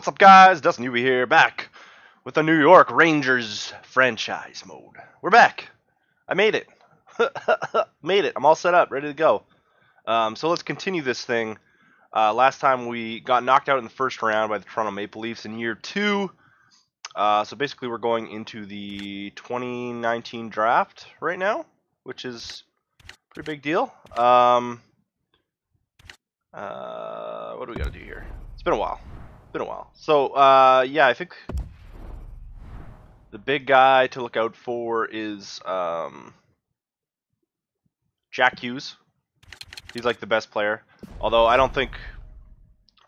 What's up, guys? Dustin Yewy here, back with the New York Rangers franchise mode. We're back. I made it. made it. I'm all set up, ready to go. Um, so let's continue this thing. Uh, last time we got knocked out in the first round by the Toronto Maple Leafs in year two. Uh, so basically, we're going into the 2019 draft right now, which is a pretty big deal. Um, uh, what do we got to do here? It's been a while. Been a while. So, uh, yeah, I think the big guy to look out for is um, Jack Hughes. He's like the best player. Although I don't think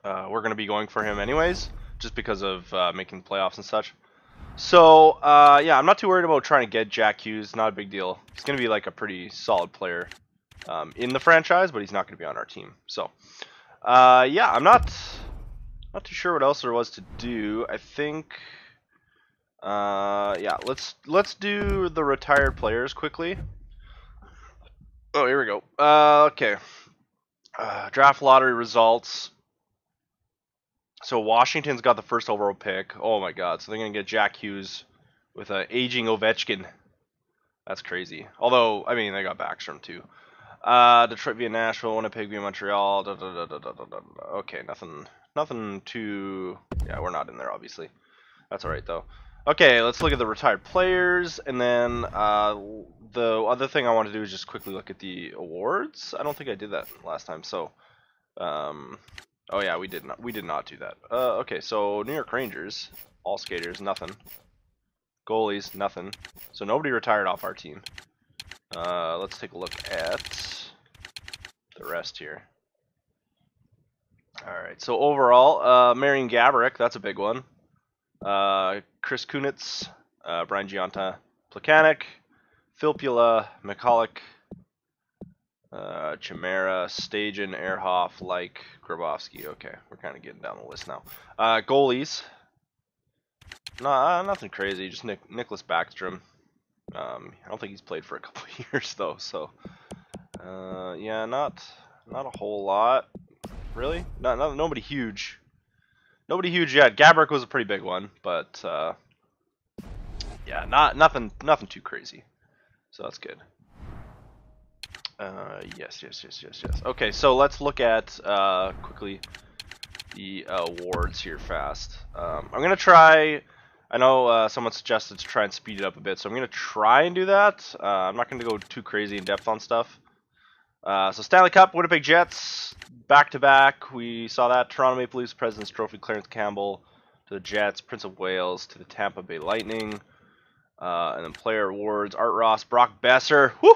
uh, we're going to be going for him anyways, just because of uh, making playoffs and such. So, uh, yeah, I'm not too worried about trying to get Jack Hughes. Not a big deal. He's going to be like a pretty solid player um, in the franchise, but he's not going to be on our team. So, uh, yeah, I'm not not too sure what else there was to do. I think, uh, yeah, let's let's do the retired players quickly. Oh, here we go. Uh, okay. Uh, draft lottery results. So Washington's got the first overall pick. Oh my God! So they're gonna get Jack Hughes with an aging Ovechkin. That's crazy. Although I mean they got Backstrom too. Uh, Detroit via Nashville, Winnipeg via Montreal. Da, da, da, okay, nothing, nothing too. Yeah, we're not in there obviously. That's all right though. Okay, let's look at the retired players, and then uh, the other thing I want to do is just quickly look at the awards. I don't think I did that last time, so. Um, oh yeah, we did not. We did not do that. Uh, okay, so New York Rangers, all skaters, nothing. Goalies, nothing. So nobody retired off our team. Uh, let's take a look at the rest here. Alright, so overall, uh, Marian Gaborik, that's a big one. Uh, Chris Kunitz, uh, Brian Gionta, Plekanec, Filppula, McCulloch, uh, Chimera, Stajan, Ehrhoff, like Grabovski. Okay, we're kind of getting down the list now. Uh, goalies. Nah, nothing crazy. Just Nick, Niklas Backstrom. Um, I don't think he's played for a couple years though. So, uh, yeah, not not a whole lot, really. Not nobody huge. Nobody huge yet. Gaborik was a pretty big one, but uh, yeah, not nothing nothing too crazy. So that's good. Uh, yes, yes, yes, yes, yes. Okay, so let's look at uh, quickly the awards here fast. Um, I'm gonna try. I know uh, someone suggested to try and speed it up a bit, so I'm gonna try and do that. Uh, I'm not gonna go too crazy in depth on stuff. Uh, so Stanley Cup, Winnipeg Jets, back to back. We saw that Toronto Maple Leafs President's Trophy, Clarence Campbell to the Jets, Prince of Wales to the Tampa Bay Lightning, uh, and then player awards: Art Ross, Brock Boeser. Whoo!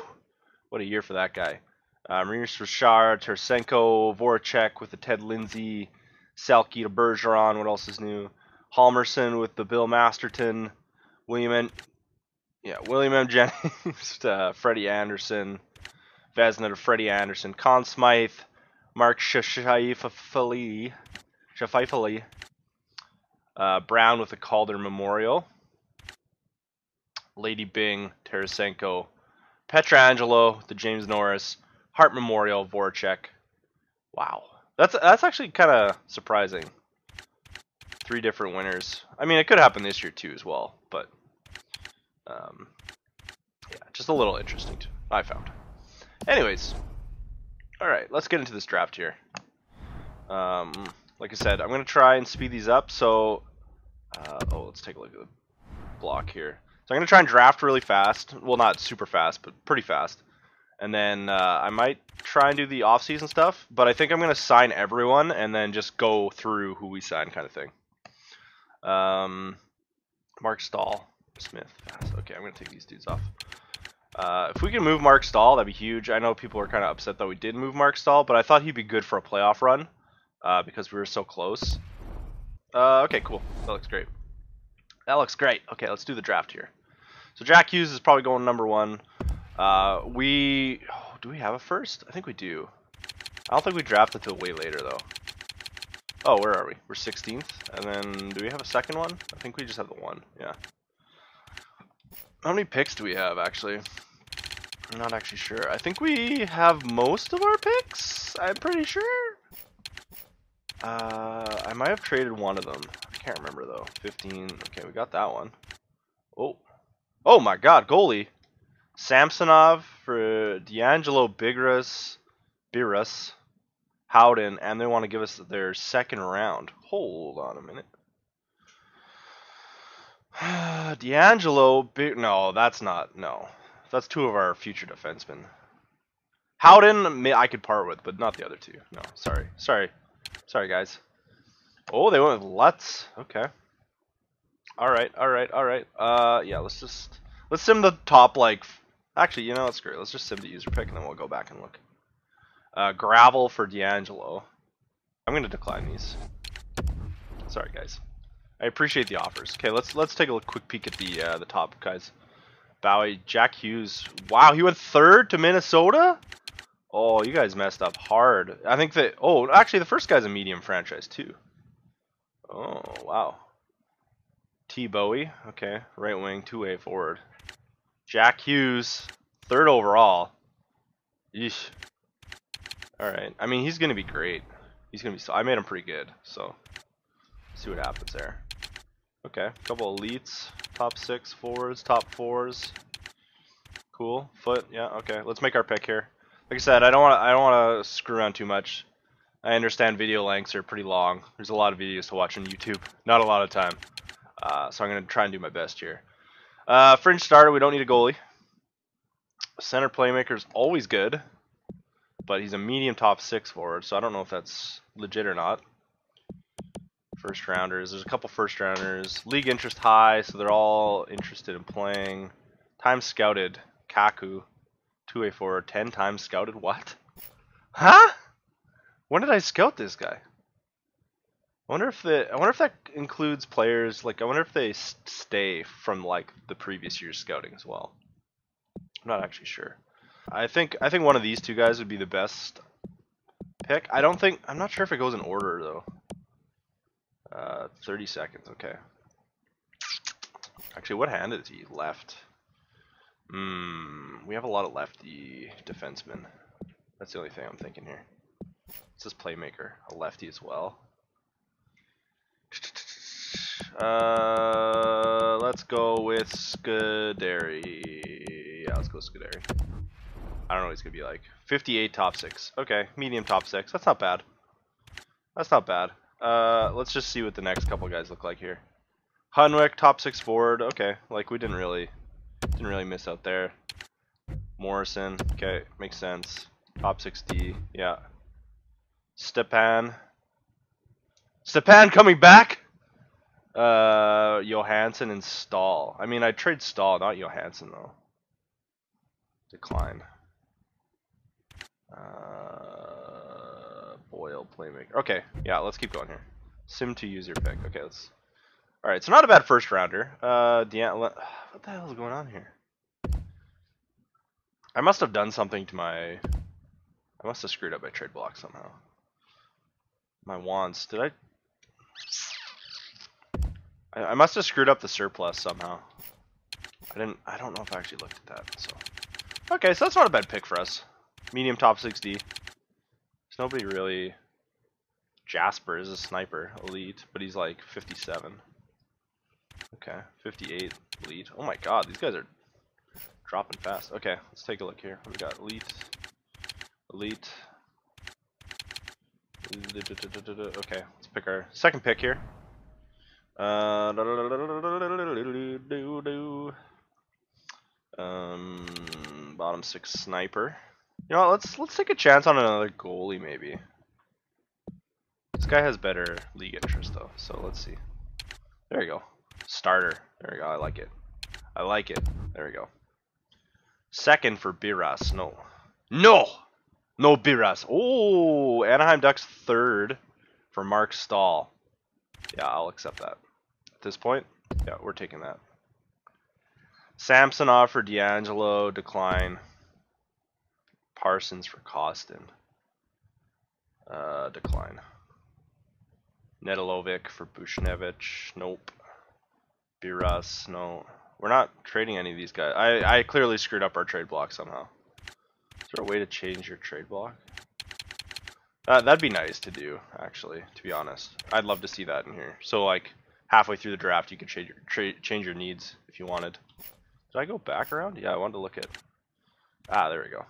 What a year for that guy. Uh, Maurice Richard, Tarasenko, Voracek with the Ted Lindsay, Selke to Bergeron. What else is new? Halmerson with the Bill Masterton, William M. Yeah, William M. Jennings to Freddie Andersen, Vezina to Freddie Andersen, Conn Smythe, Mark Scheifele, Scheifele, uh, Brown with the Calder Memorial, Lady Byng, Tarasenko, Pietrangelo, the James Norris, Hart Memorial, Voracek. Wow, that's that's actually kind of surprising. Three different winners. I mean, it could happen this year too as well, but um, yeah, just a little interesting. I found. Anyways, all right, let's get into this draft here. Um, like I said, I'm gonna try and speed these up. So, uh, oh, let's take a look at the block here. So I'm gonna try and draft really fast. Well, not super fast, but pretty fast. And then uh, I might try and do the off-season stuff, but I think I'm gonna sign everyone and then just go through who we sign, kind of thing. Um, Marc Staal, Smith. Okay, I'm gonna take these dudes off. Uh, if we can move Marc Staal, that'd be huge. I know people are kind of upset that we did move Marc Staal, but I thought he'd be good for a playoff run uh, because we were so close. Uh, okay, cool. That looks great. That looks great. Okay, let's do the draft here. So Jack Hughes is probably going number one. Uh, we oh, do we have a first? I think we do. I don't think we drafted until way later though. Oh, where are we? We're 16th. And then, do we have a second one? I think we just have the one. Yeah. How many picks do we have, actually? I'm not actually sure. I think we have most of our picks. I'm pretty sure. Uh, I might have traded one of them. I can't remember though. 15. Okay, we got that one. Oh. Oh my god, goalie. Samsonov for DeAngelo Bigras, Biras, Howden, and they want to give us their second round. Hold on a minute. DeAngelo, Big. No, that's not. No, that's two of our future defensemen. Howden, I could part with, but not the other two. No, sorry, sorry, sorry, guys. Oh, they went with Lutz. Okay. All right, all right, all right. Uh, yeah, let's just let's sim the top like. Actually, you know, great. Let's just sim the user pick, and then we'll go back and look. Uh, gravel for DeAngelo. I'm gonna decline these. Sorry, guys. I appreciate the offers. Okay, let's let's take a quick peek at the uh, the top guys. Bowie, Jack Hughes. Wow, he went third to Minnesota. Oh, you guys messed up hard. I think that. Oh, actually, the first guy's a medium franchise too. Oh wow. T Bowie. Okay, right wing, two way forward. Jack Hughes, third overall. Yeesh. All right. I mean, he's gonna be great. He's gonna be. So I made him pretty good. So see what happens there. Okay, couple elites, top six fours, top fours. Cool. Foot. Yeah. Okay. Let's make our pick here. Like I said, I don't want to. I don't want to screw around too much. I understand video lengths are pretty long. There's a lot of videos to watch on YouTube. Not a lot of time. Uh, so I'm gonna try and do my best here. Uh, fringe starter. We don't need a goalie. Center playmaker is always good, but he's a medium top six forward, so I don't know if that's legit or not. First rounders. There's a couple first rounders. League interest high, so they're all interested in playing. Time scouted. Kaku. 2A forward. 10 times scouted. What? Huh? When did I scout this guy? I wonder if the I wonder if that includes players like I wonder if they stay from like the previous year's scouting as well. I'm not actually sure. I think I think one of these two guys would be the best pick. I don't think I'm not sure if it goes in order though. Uh, 30 seconds, okay. Actually, what hand is he? Left. Hmm, we have a lot of lefty defensemen. That's the only thing I'm thinking here. It's this playmaker, a lefty as well. Uh, let's go with Scuderi. Yeah, let's go Scuderi. I don't know what he's gonna be like. 58 top six. Okay, medium top six. That's not bad. That's not bad. Uh, let's just see what the next couple guys look like here. Hunwick, top six forward. Okay, like we didn't really, didn't really miss out there. Morrison. Okay, makes sense. Top six D. Yeah. Stepan. Stepan coming back. Uh, Johansson and Staal. I mean, I trade Staal, not Johansson though. Decline. Uh, Boyle playmaker. Okay, yeah, let's keep going here. Sim to user pick. Okay, let's. All right, so not a bad first rounder. Uh, Dean, what the hell is going on here? I must have done something to my. I must have screwed up my trade block somehow. My wands. Did I? I, I must have screwed up the surplus somehow. I didn't. I don't know if I actually looked at that. So. Okay, so that's not a bad pick for us. Medium top 6D. Nobody really... Jasper is a sniper, elite, but he's like 57. Okay, 58, elite. Oh my god, these guys are dropping fast. Okay, let's take a look here. We got? Elite. Elite. Okay, let's pick our second pick here. Uh, um, bottom six sniper. You know what, let's let's take a chance on another goalie maybe. This guy has better league interest though, so let's see. There you go. Starter. There we go. I like it. I like it. There we go. Second for Biras. No. No! No Biras. Oh, Anaheim Ducks third for Marc Staal. Yeah, I'll accept that. At this point, yeah, we're taking that. Samsonov for DeAngelo, decline. Parsons for Costin. Uh, decline. Nedolovic for Buchnevich. Nope. Biras. No. We're not trading any of these guys. I, I clearly screwed up our trade block somehow. Is there a way to change your trade block? Uh, that'd be nice to do, actually, to be honest. I'd love to see that in here. So, like, halfway through the draft, you could change your change your needs if you wanted. Did I go back around? Yeah, I wanted to look at. Ah, there we go.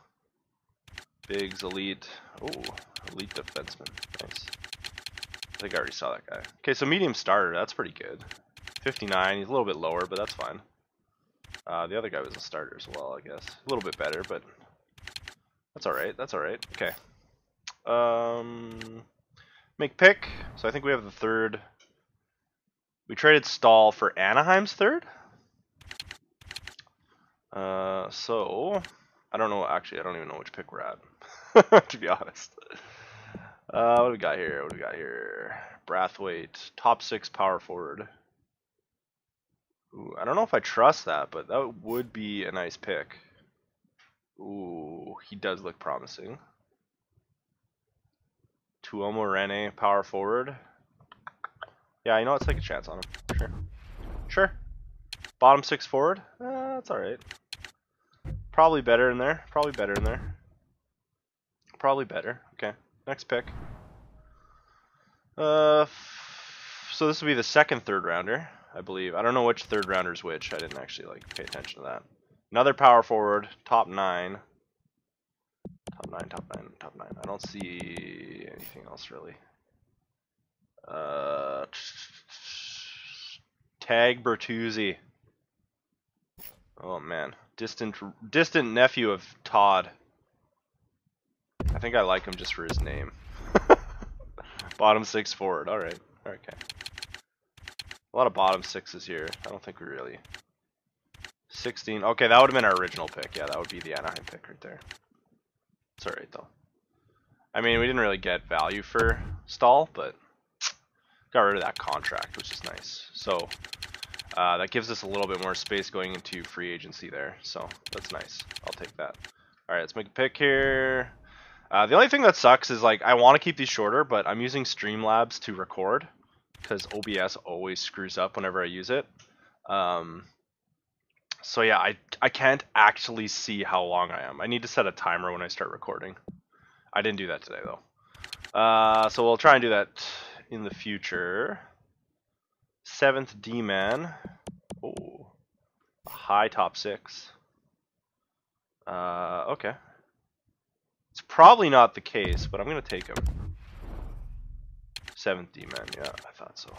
Biggs elite. Oh, elite defenseman. Nice. I think I already saw that guy. Okay, so medium starter. That's pretty good. 59. He's a little bit lower, but that's fine. Uh, the other guy was a starter as well, I guess. A little bit better, but that's all right. That's all right. Okay. Um, make pick. So I think we have the third. We traded Staal for Anaheim's third. Uh, so I don't know. Actually, I don't even know which pick we're at. to be honest. Uh, what do we got here? What do we got here? Brathwaite, top six power forward. Ooh, I don't know if I trust that, but that would be a nice pick. Ooh, he does look promising. Tuomo Rene, power forward. Yeah, you know, let's take a chance on him. Sure. Sure. Bottom six forward. Uh, that's alright. Probably better in there. Probably better in there. Probably better. Okay. Next pick. Uh, so this will be the second third rounder, I believe. I don't know which third rounder is which. I didn't actually like pay attention to that. Another power forward, top nine. Top nine, top nine, top nine. I don't see anything else really. Uh, tag Bertuzzi. Oh man, distant distant nephew of Todd. I think I like him just for his name. bottom six forward. All right. Okay. A lot of bottom sixes here. I don't think we really. 16. Okay, that would have been our original pick. Yeah, that would be the Anaheim pick right there. It's alright though. I mean, we didn't really get value for Staal, but got rid of that contract, which is nice. So uh, that gives us a little bit more space going into free agency there. So that's nice. I'll take that. All right, let's make a pick here. Uh, the only thing that sucks is like I want to keep these shorter, but I'm using Streamlabs to record because OBS always screws up whenever I use it. Um, so yeah, I I can't actually see how long I am. I need to set a timer when I start recording. I didn't do that today though. Uh, so we'll try and do that in the future. Seventh D-man. Oh, high top six. Uh, okay. It's probably not the case, but I'm going to take him. Seventh D-man, yeah, I thought so.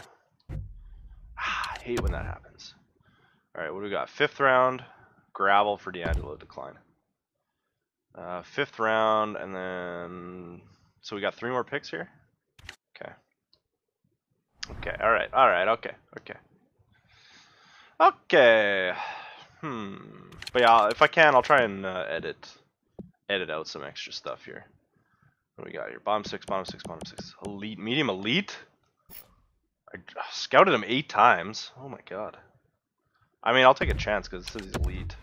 Ah, I hate when that happens. Alright, what do we got? Fifth round, gravel for DeAngelo decline. Uh, fifth round, and then... So we got three more picks here? Okay. Alright, alright, okay, okay. Okay. Hmm. But yeah, if I can, I'll try and uh, edit edit out some extra stuff here. What do we got here? Bottom six, bottom six, bottom six. Elite, medium elite? I scouted him eight times. Oh my god. I mean, I'll take a chance because it says he's elite.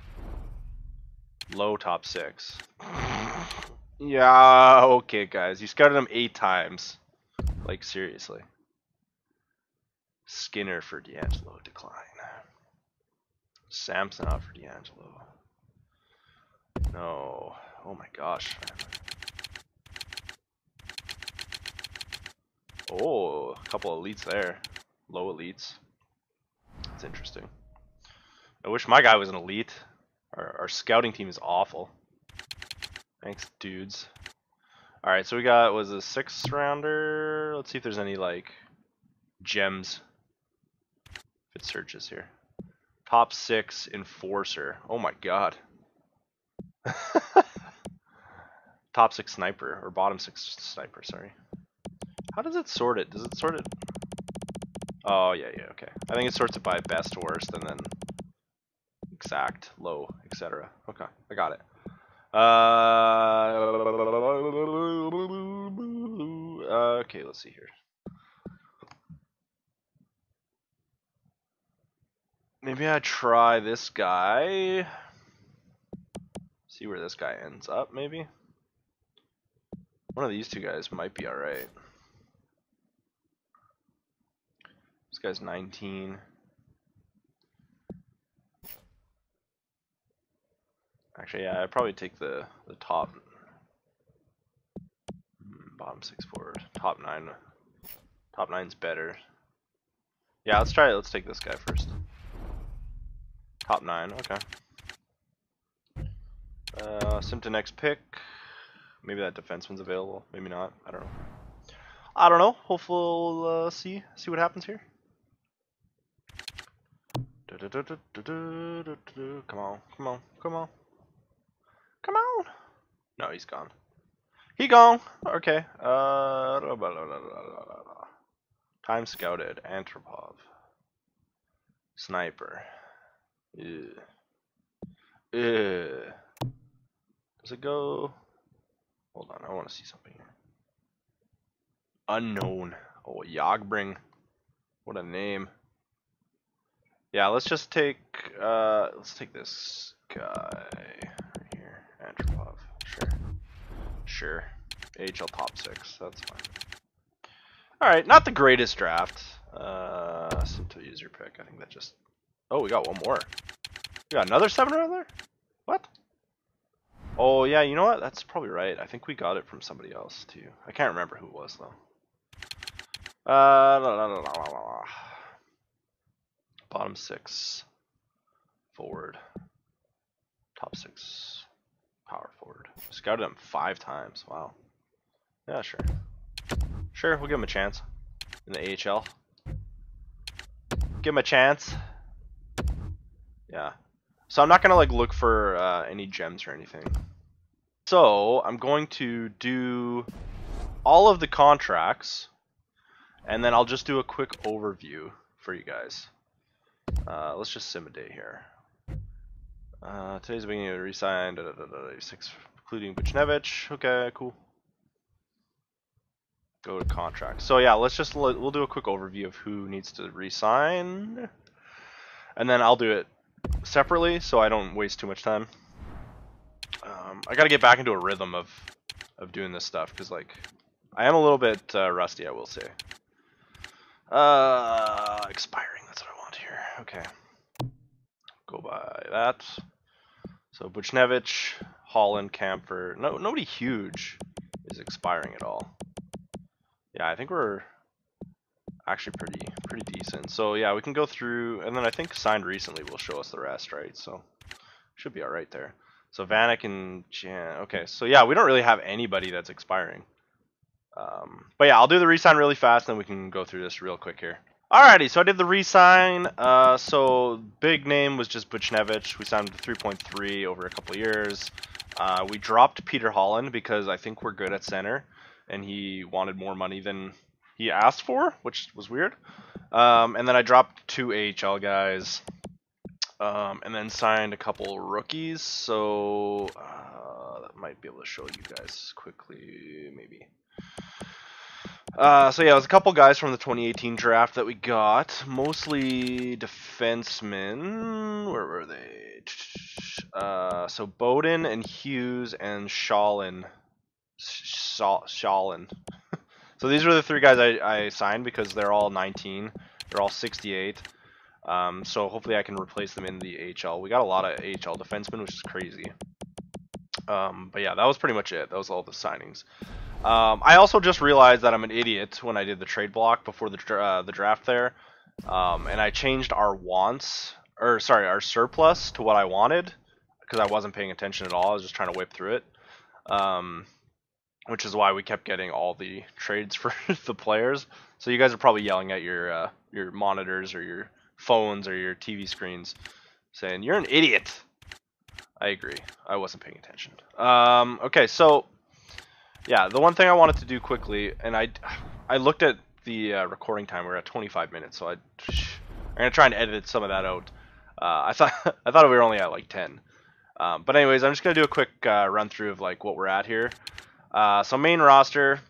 Low top six. yeah, okay, guys. You scouted him eight times. Like, seriously. Skinner for DeAngelo decline. Samsonov for DeAngelo. No. Oh my gosh. Oh, a couple elites there. Low elites. That's interesting. I wish my guy was an elite. Our, our scouting team is awful. Thanks, dudes. Alright, so we got, was a six rounder. Let's see if there's any, like, gems. It searches here. Top six enforcer. Oh my god. Top six sniper, or bottom six sniper, sorry. How does it sort it? Does it sort it? Oh, yeah, yeah, okay. I think it sorts it by best to worst, and then exact, low, etc. Okay, I got it. Uh, okay, let's see here. Maybe I try this guy. See where this guy ends up, maybe? One of these two guys might be alright. This guy's 19. Actually, yeah, I'd probably take the, the top hmm, bottom six forward. Top nine. Top nine's better. Yeah, let's try it. Let's take this guy first. Top nine, okay. Uh, Simpton next pick. Maybe that defenseman's available. Maybe not. I don't know. I don't know. Hopefully we'll uh, see see what happens here. Come on, come on, come on. Come on. No, he's gone. He gone. Okay. Uh, time scouted. Antropov. Sniper. Ew. Ew. Does it go? Hold on, I want to see something here. Unknown. Oh, Yogbring. What a name. Yeah, let's just take, uh, let's take this guy right here. Antropov. Sure. Sure. HL top six. That's fine. Alright, not the greatest draft. Uh, to user pick. I think that just... Oh, we got one more. We got another seven around there? What? Oh, yeah, you know what? That's probably right. I think we got it from somebody else, too. I can't remember who it was, though. Uh, la, la, la, Bottom six. Forward. Top six. Power forward. Scouted him five times. Wow. Yeah, sure. Sure, we'll give him a chance. In the AHL. Give him a chance. Yeah. So I'm not gonna like look for uh, any gems or anything. So I'm going to do all of the contracts, and then I'll just do a quick overview for you guys. Uh, let's just sim a day here. Uh, today's the beginning of resign, da, da, da, da, six, including Buchnevich. Okay, cool. Go to contract. So yeah, let's just we'll do a quick overview of who needs to resign, and then I'll do it separately so I don't waste too much time. Um, I gotta get back into a rhythm of of doing this stuff because like I am a little bit uh, rusty, I will say. Uh, expiring. That's what I want here. Okay. Go by that. So Buchnevich, Holland, Kampfer. No, nobody huge is expiring at all. Yeah, I think we're actually pretty pretty decent. So yeah, we can go through, and then I think signed recently will show us the rest, right? So should be all right there. So Vanek and Jan. Okay, so yeah, we don't really have anybody that's expiring. Um, but yeah, I'll do the resign really fast, and then we can go through this real quick here. Alrighty, so I did the resign. Uh, so big name was just Buchnevich. We signed to 3.3 over a couple years. Uh, we dropped Peter Holland because I think we're good at center, and he wanted more money than he asked for, which was weird. Um, and then I dropped two AHL guys, um, and then signed a couple rookies. So uh, that might be able to show you guys quickly, maybe. Uh, so yeah, it was a couple guys from the 2018 draft that we got, mostly defensemen. Where were they? Uh, so Bowden and Hughes and Shallin. Shallin. So these were the three guys I, I signed because they're all 19. They're all 68. Um, so hopefully I can replace them in the HL. We got a lot of HL defensemen, which is crazy. Um, but yeah, that was pretty much it. That was all the signings. Um, I also just realized that I'm an idiot when I did the trade block before the uh, the draft there, um, and I changed our wants or sorry our surplus to what I wanted because I wasn't paying attention at all. I was just trying to whip through it. Um, which is why we kept getting all the trades for the players. So you guys are probably yelling at your uh, your monitors or your phones or your TV screens, saying you're an idiot. I agree. I wasn't paying attention. Um, okay, so yeah, the one thing I wanted to do quickly, and I I looked at the uh, recording time. We're at 25 minutes, so I I'm gonna try and edit some of that out. Uh, I thought I thought we were only at like 10. Um, but anyways, I'm just gonna do a quick uh, run through of like what we're at here. Uh, so main roster,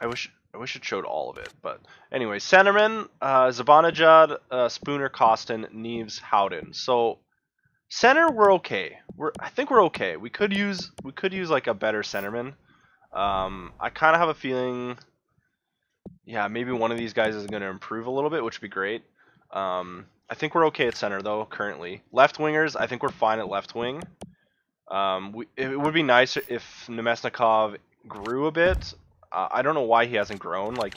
I wish I wish it showed all of it, but anyway, centerman, uh, Zibanejad, uh, Spooner, Costin, Nieves, Howden. So center, we're okay. We're I think we're okay. We could use we could use like a better centerman. Um, I kind of have a feeling, yeah, maybe one of these guys is going to improve a little bit, which would be great. Um, I think we're okay at center though currently. Left wingers, I think we're fine at left wing. Um, we, it would be nice if Namestnikov grew a bit. Uh, I don't know why he hasn't grown. Like,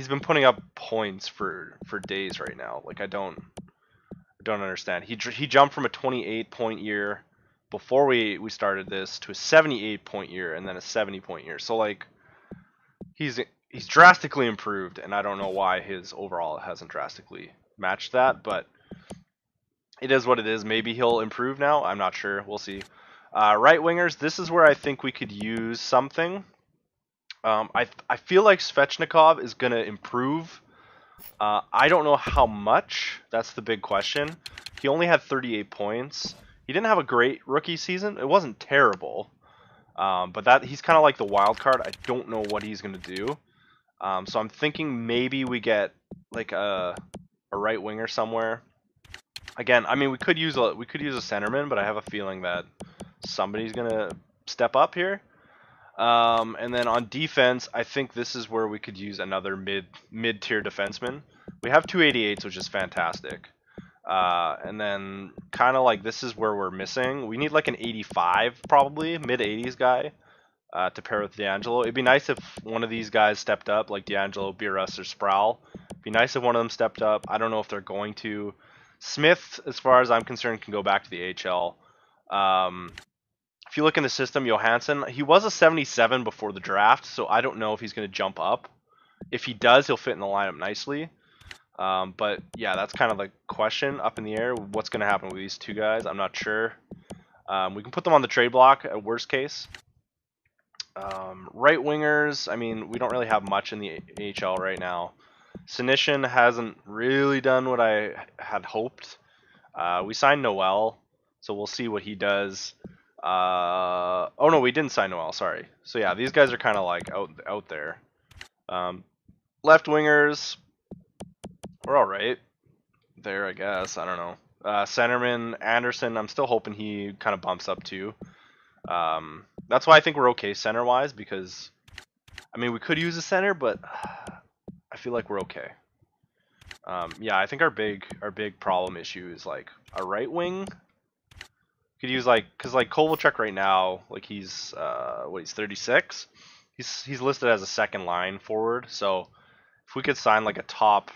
he's been putting up points for for days right now. Like I don't I don't understand. He he jumped from a 28 point year before we we started this to a 78 point year and then a 70 point year. So like he's he's drastically improved and I don't know why his overall hasn't drastically matched that, but it is what it is. Maybe he'll improve now. I'm not sure. We'll see. Uh, right wingers, this is where I think we could use something. Um, I I feel like Svechnikov is going to improve. Uh, I don't know how much. That's the big question. He only had 38 points. He didn't have a great rookie season. It wasn't terrible. Um, but that he's kind of like the wild card. I don't know what he's going to do. Um, so I'm thinking maybe we get like a a right winger somewhere. Again, I mean we could use a we could use a centerman, but I have a feeling that somebody's gonna step up here. Um, and then on defense, I think this is where we could use another mid mid tier defenseman. We have two 88s, which is fantastic. Uh, and then kind of like this is where we're missing. We need like an 85 probably mid 80s guy uh, to pair with DeAngelo. It'd be nice if one of these guys stepped up, like DeAngelo, Biros, or Sproul. It'd be nice if one of them stepped up. I don't know if they're going to. Smith, as far as I'm concerned, can go back to the HL. Um, if you look in the system, Johansson, he was a 77 before the draft, so I don't know if he's going to jump up. If he does, he'll fit in the lineup nicely. Um, but yeah, that's kind of the question up in the air. What's going to happen with these two guys? I'm not sure. Um, we can put them on the trade block at worst case. Um, right wingers, I mean, we don't really have much in the AHL right now. Senyshyn hasn't really done what I had hoped. Uh, we signed Noel, so we'll see what he does. Uh, oh no, we didn't sign Noel. Sorry. So yeah, these guys are kind of like out out there. Um, left wingers, we're all right there, I guess. I don't know. Uh, centerman Andersson, I'm still hoping he kind of bumps up too. Um, that's why I think we're okay center wise because, I mean, we could use a center, but I feel like we're okay. Um, yeah, I think our big our big problem issue is like a right wing could use like because like Kovalchuk right now, like he's uh what he's 36. He's he's listed as a second line forward. So if we could sign like a top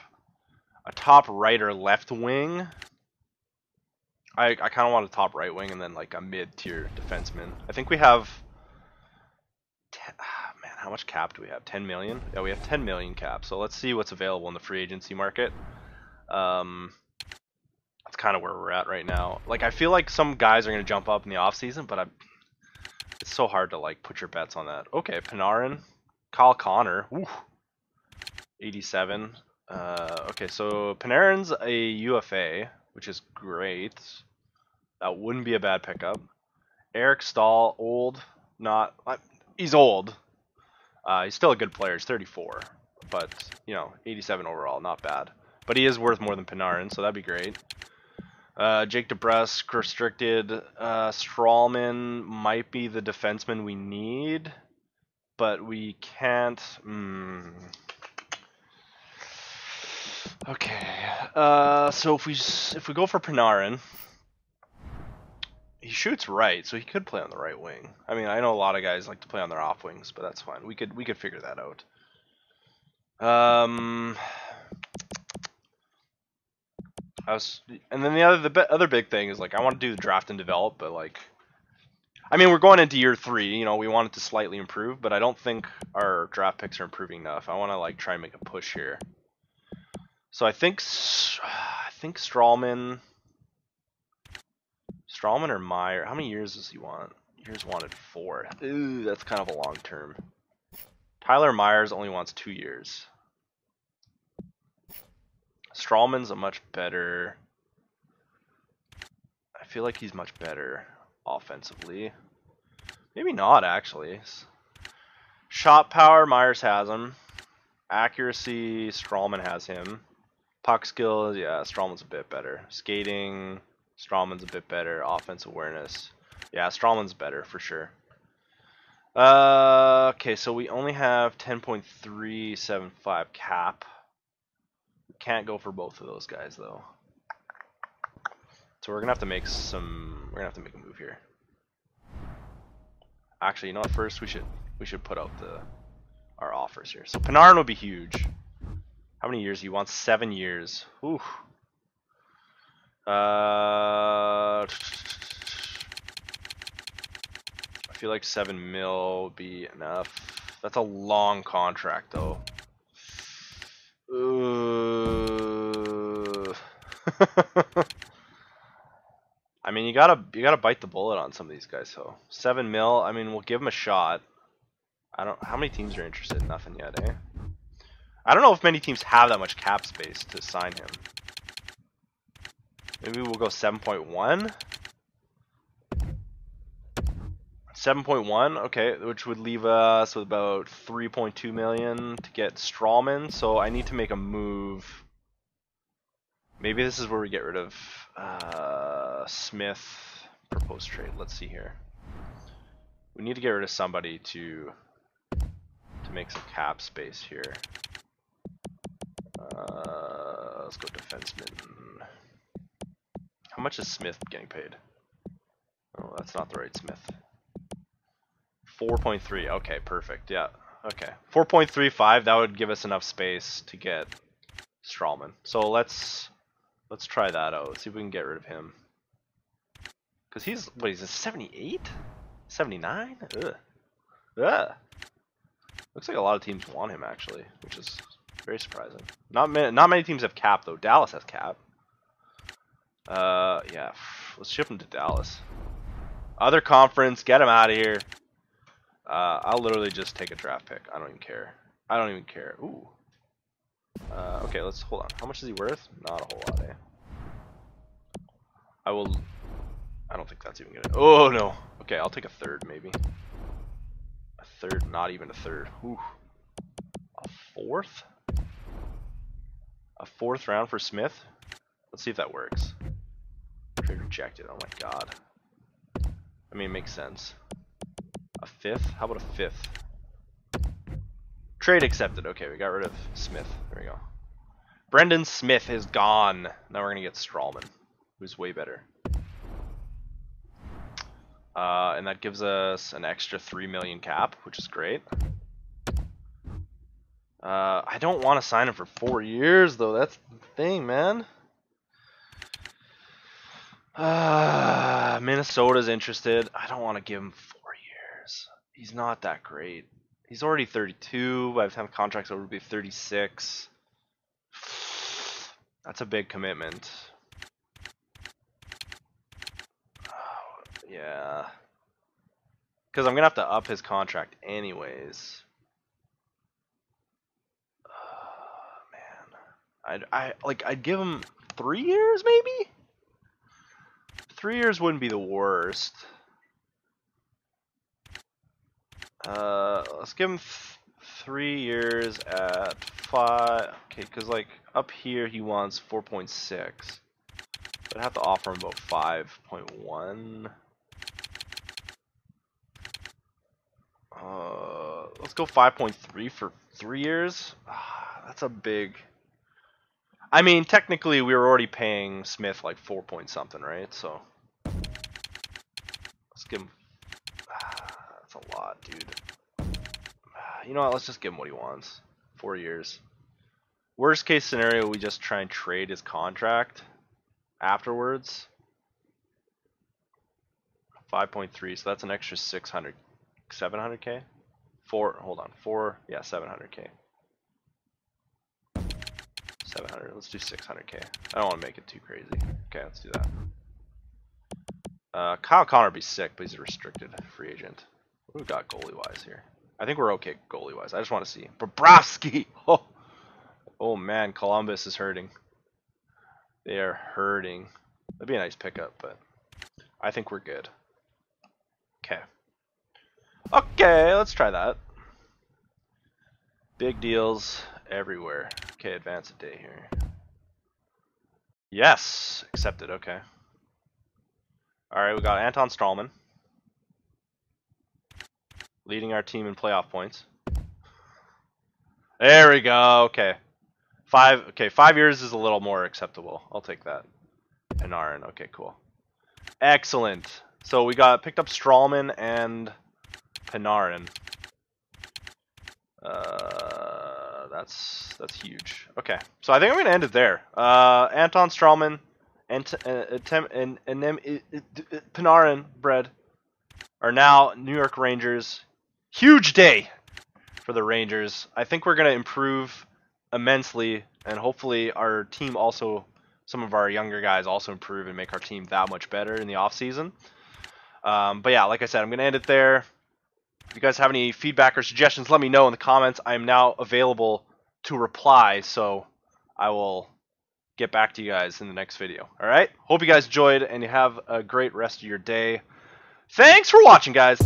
a top right or left wing, I I kind of want a top right wing and then like a mid tier defenseman. I think we have. How much cap do we have? 10 million? Yeah, we have 10 million cap. So let's see what's available in the free agency market. Um, that's kind of where we're at right now. Like I feel like some guys are gonna jump up in the off season, but I'm, it's so hard to like put your bets on that. Okay, Panarin, Kyle Connor, Ooh, 87. Uh, okay, so Panarin's a UFA, which is great. That wouldn't be a bad pickup. Eric Staal, old, not he's old. Uh, he's still a good player. He's 34, but you know, 87 overall, not bad. But he is worth more than Panarin, so that'd be great. Uh, Jake DeBrusk restricted. Uh, Stralman might be the defenseman we need, but we can't. Mm. Okay. Uh, so if we if we go for Panarin, he shoots right, so he could play on the right wing. I mean, I know a lot of guys like to play on their off wings, but that's fine. We could we could figure that out. Um, I was, and then the other the other big thing is like I want to do the draft and develop, but like, I mean we're going into year three. You know, we want it to slightly improve, but I don't think our draft picks are improving enough. I want to like try and make a push here. So I think I think Stralman, Stralman or Meyer? How many years does he want? Years wanted four. Ooh, that's kind of a long term. Tyler Myers only wants two years. Stralman's a much better. I feel like he's much better offensively. Maybe not actually. Shot power, Myers has him. Accuracy, Stralman has him. Puck skills, yeah, Stralman's a bit better. Skating, Stralman's a bit better. Offense awareness, yeah, Stralman's better for sure. Uh, okay, so we only have 10.375 cap. We Can't go for both of those guys though. So we're gonna have to make some. We're gonna have to make a move here. Actually, you know what? First, we should we should put out the our offers here. So Panarin would be huge. How many years? He wants seven years. Ooh. Uh, I feel like seven mil would be enough. That's a long contract, though. I mean, you gotta you gotta bite the bullet on some of these guys. So seven mil. I mean, we'll give him a shot. I don't. How many teams are interested? Nothing yet, eh? I don't know if many teams have that much cap space to sign him. Maybe we'll go 7.1. 7.1, okay, which would leave us with about 3.2 million to get Stralman. So I need to make a move. Maybe this is where we get rid of uh, Smith. Proposed trade. Let's see here. We need to get rid of somebody to to make some cap space here. Uh, let's go defenseman. How much is Smith getting paid? Oh, that's not the right Smith. 4.3. Okay, perfect. Yeah. Okay. 4.35. That would give us enough space to get Stralman. So let's let's try that out. Let's see if we can get rid of him. Cause he's what? He's a 78, 79. Ugh. Looks like a lot of teams want him actually, which is very surprising. Not many, not many teams have cap though. Dallas has cap. Uh, yeah. Let's ship him to Dallas. Other conference, get him out of here. Uh, I'll literally just take a draft pick. I don't even care. I don't even care. Ooh. Uh, okay, let's hold on. How much is he worth? Not a whole lot, eh? I will. I don't think that's even gonna. Oh no. Okay, I'll take a third maybe. A third, not even a third. Ooh. A fourth? A fourth round for Smith? Let's see if that works. Trade rejected. Oh my god. I mean, it makes sense. A fifth? How about a fifth? Trade accepted. Okay, we got rid of Smith. There we go. Brendan Smith is gone. Now we're going to get Stralman, who's way better. Uh, and that gives us an extra 3 million cap, which is great. Uh, I don't want to sign him for four years, though. That's the thing, man. Uh, Minnesota's interested. I don't want to give him. He's not that great. He's already 32. By the time contract's over, be 36. That's a big commitment. Oh, yeah. Because I'm going to have to up his contract anyways. Man. I'd, I, like, I'd give him three years, maybe? Three years wouldn't be the worst. Uh, let's give him th three years at five. Okay, because like up here he wants 4.6. I'd have to offer him about 5.1. Uh, let's go 5.3 for three years. Ah, that's a big. I mean, technically, we were already paying Smith like four point something, right? So let's give him. Lot, dude. You know what? Let's just give him what he wants. Four years. Worst case scenario, we just try and trade his contract afterwards. 5.3, so that's an extra 600, 700k? Four, hold on, four, yeah, 700k. 700, let's do 600k. I don't want to make it too crazy. Okay, let's do that. Uh, Kyle Connor be sick, but he's a restricted free agent. What we got goalie-wise here? I think we're okay goalie-wise. I just want to see. Bobrovsky! Oh. oh man, Columbus is hurting. They are hurting. That'd be a nice pickup, but I think we're good. Okay. Okay, let's try that. Big deals everywhere. Okay, advance a day here. Yes, accepted, okay. Alright, we got Anton Stralman leading our team in playoff points. There we go. Okay. Five. Okay, five years is a little more acceptable. I'll take that. Panarin. Okay, cool. Excellent. So we got picked up Stralman and Panarin. Uh, that's That's huge. Okay, so I think I'm gonna end it there. Uh, Anton Stralman and and and, and them Panarin bread are now New York Rangers. Huge day for the Rangers. I think we're gonna improve immensely, and hopefully our team also, some of our younger guys also improve and make our team that much better in the off season. Um, but yeah, like I said, I'm gonna end it there. If you guys have any feedback or suggestions, let me know in the comments. I am now available to reply, so I will get back to you guys in the next video. All right? Hope you guys enjoyed and you have a great rest of your day. Thanks for watching, guys.